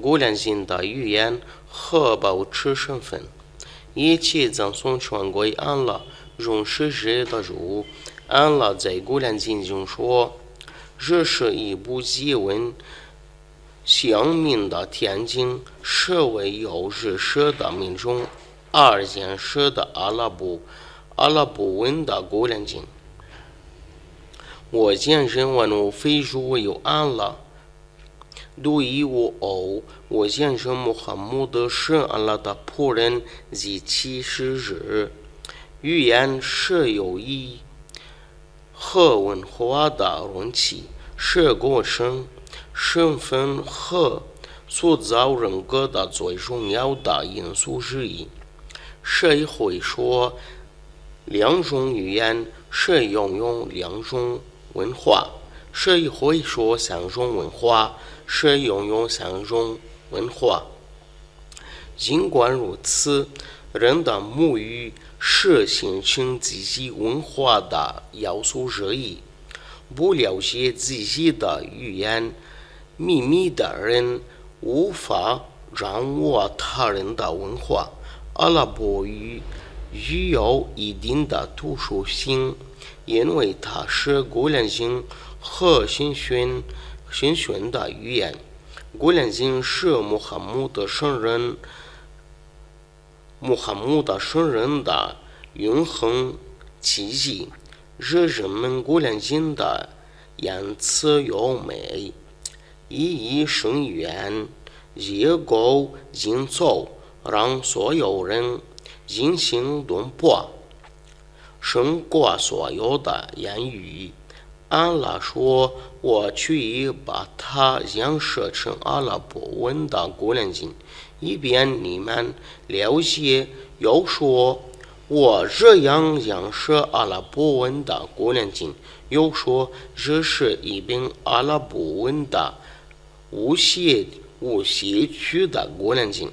古兰经大家言，哈巴和切尔什芬。一千年诵诵古兰经啦，人说吉达州，阿拉在古兰经中说，就说伊布兹文，西安明到天津，社会又是社会民众，二建社会阿拉伯，阿拉伯文的古兰经。我见新闻说非洲有阿拉。独一无二，我见证穆罕默德是安拉的仆人及其使者。语言是有意和文化的容器，是过程、身份和塑造人格的最重要的因素之一。谁会说两种语言？谁拥有两种文化？谁会说三种文化？是拥有三种文化。尽管如此，人的母语是形成自己文化的要素之一。不了解自己的语言秘密的人，无法掌握他人的文化。阿拉伯语具有一定的特殊性，因为它是古兰经和新训。新选的语言，古兰经是穆罕默德圣人穆罕默德圣人的永恒奇迹，是人们古兰经的言辞优美，意义深远，结构紧凑，让所有人惊心动魄，胜过所有的言语。安拉说：“我去把它演设成阿拉伯文的古兰经，以便你们了解。”又说：“我这样演设阿拉伯文的古兰经。”又说：“这是一本阿拉伯文的无写无写曲的古兰经，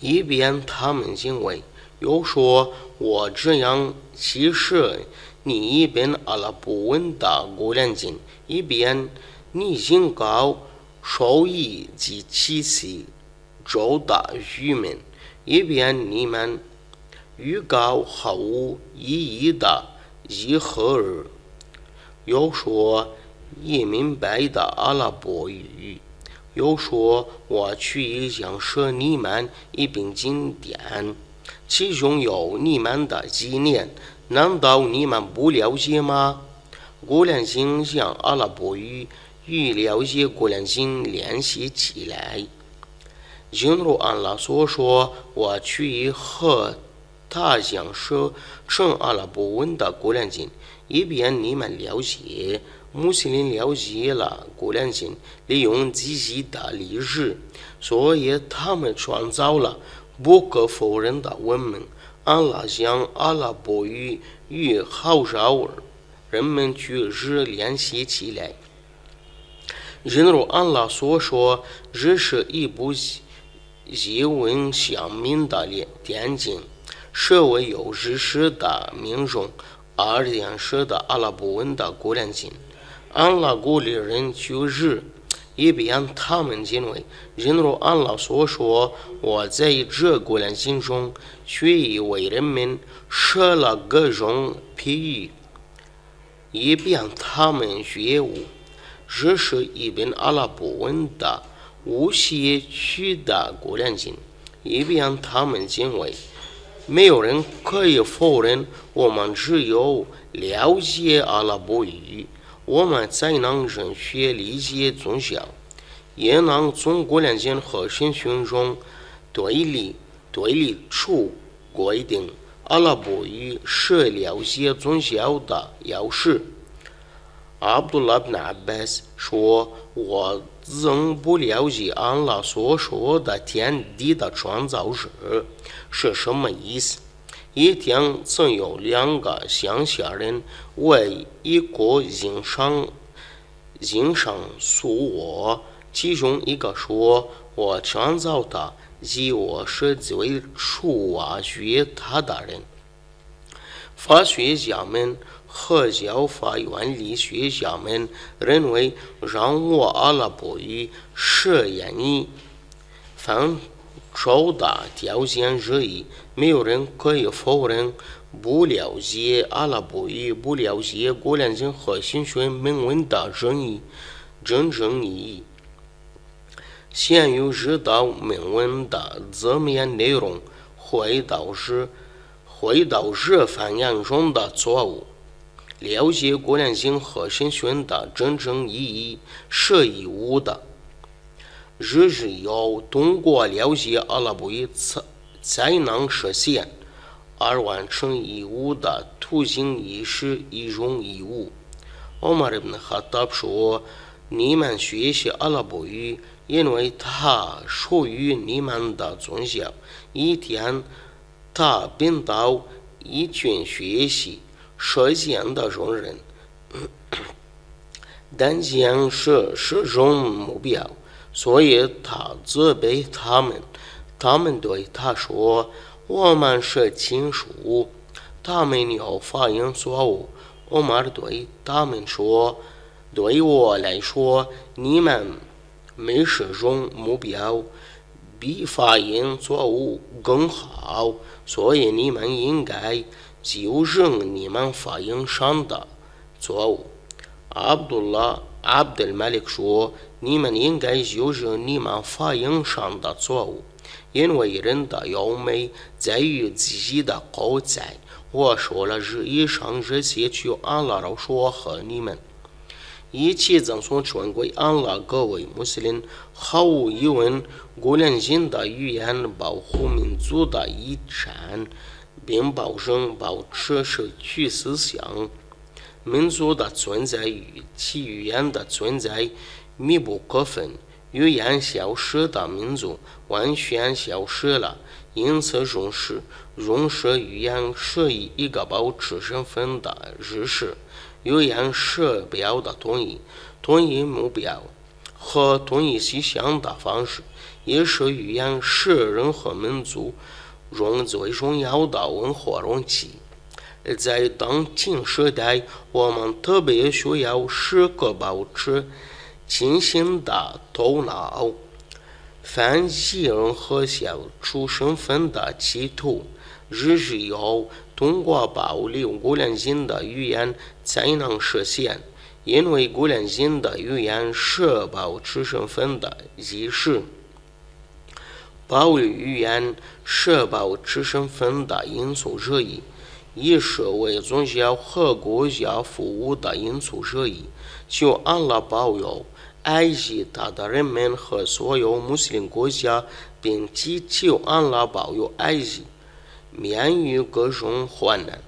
以便他们认为。”又说：“我这样其实。”你一边阿拉伯文的古兰经，一边你警告受益及其次周的愚民，一边你们预告毫无意义的伊和尔，又说也明白的阿拉伯语，又说我去讲说你们一本经典，其中有你们的纪念。难道你们不了解吗？古兰经向阿拉伯语与了解古兰经联系起来。正如阿拉所说：“我去和他讲说成阿拉伯文的古兰经，以便你们了解。”穆斯林了解了古兰经，利用自己的历史，所以他们创造了不可否认的文明。阿拉将阿拉伯语与好少人们句子联系起来。正如阿拉所说，这是一部英文相明的电经，是为有知识的民众而演示的阿拉伯文的古兰经。阿拉鼓励人句子。以便他们认为，正如安拉所说：“我在这古兰经中，却已为人们设了各种譬喻，以便他们觉悟。”这是一本阿拉伯文的无写曲的古兰经，以便他们认为，没有人可以否认，我们只有了解阿拉伯语。我们才能正确理解宗教，也能从古兰经和圣训中对立对立出规定。阿拉伯语是了解宗教的钥匙。阿卜杜拉·纳巴斯说：“我仍不了解安拉所说的天地的创造者是什么意思。”一天，曾有两个乡下人为一个经商经商诉我，其中一个说：“我创造的，即我是最初挖掘他的人。”法学家们和教法原理学家们认为，让我阿拉伯语是言语范畴的条件之一，没有人可以否认。不了解阿拉伯语，不了解古兰经和新学铭文的真意、真正意义。先有知道铭文的字面内容，会导致会导致翻译中的错误。了解古兰经和新学的真正意义是义务的，日日要通过了解阿拉伯语才才能实现。而完成义务的途径也是一种义务。奥马尔·哈塔说：“你们学习阿拉伯语，因为它属于你们的宗教。一天，他并到一群学习实践的众人，但将是是种目标，所以他责备他们。他们对他说。”我们是亲属，他们要发音错误。我们对他们说：“对我来说，你们没是种目标，比发音错误更好，所以你们应该纠正你们发音上的错误。”阿卜杜拉·阿卜德·麦利克说：“你们应该纠正你们发音上的错误。”因为人的优美在于自己的高在。我说了这以上这些，就安拉老说和你们一起赠送全国安拉各位穆斯林。毫无疑问，古兰经的语言保护民族的遗产，并保证保持社区思想。民族的存在与其语言的存在密不可分。语言消失的民族完全消失了，因此重视重视语言是一个保持身份的日式。语言是表达统一、统一目标和统一思想的方式，也是语言是任何民族中最重要的文化容器。在当今时代，我们特别需要时刻保持。清醒的头脑，放弃任何消除身份的企图，日日要通过保留古兰经的语言才能实现，因为古兰经的语言是保持身份的仪式。保留语言是保持身份的因素之一，以社会宗教和国家服务的因素之一。求阿拉保佑。埃及的人民和所有穆斯林国家，并祈求阿拉保佑埃及免于各种患难。